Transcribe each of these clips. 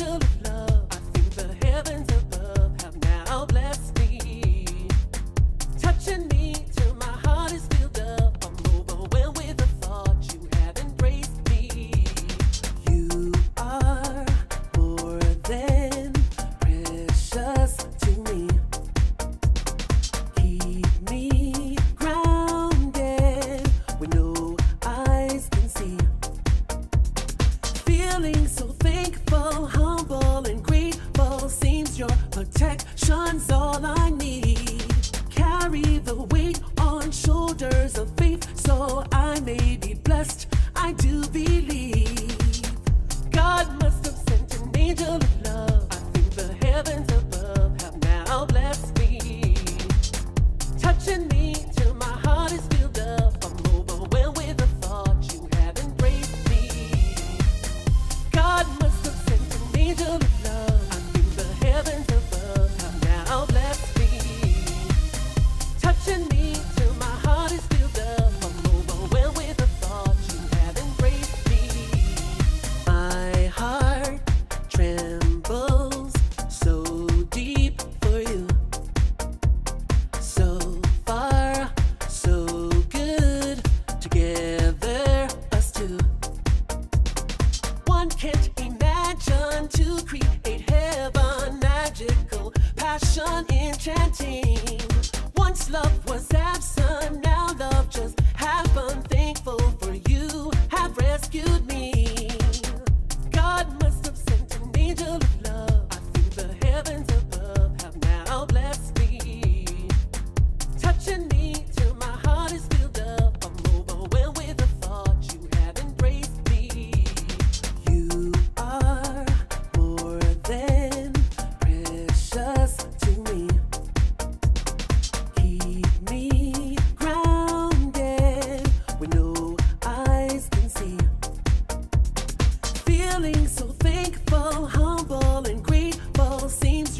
could trust. I do believe. One can't imagine to create heaven magical, passion enchanting. Once love was at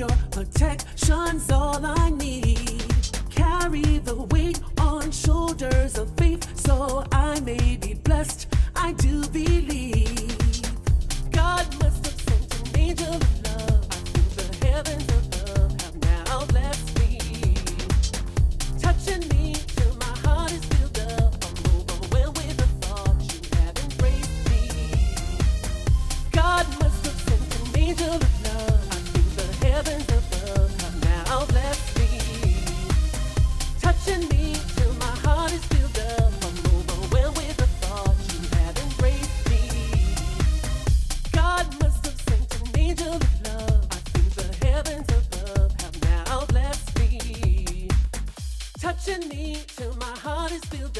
your protection's all I Touching me till my heart is filled